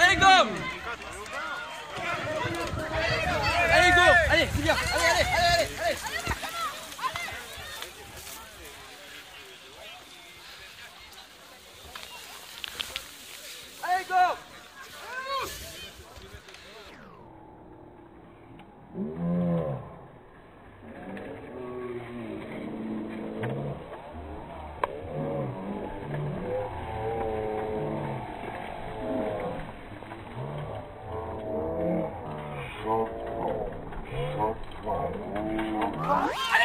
Allez, go Allez, go Allez, c'est bien Allez, allez, allez, allez, allez Go! Oh.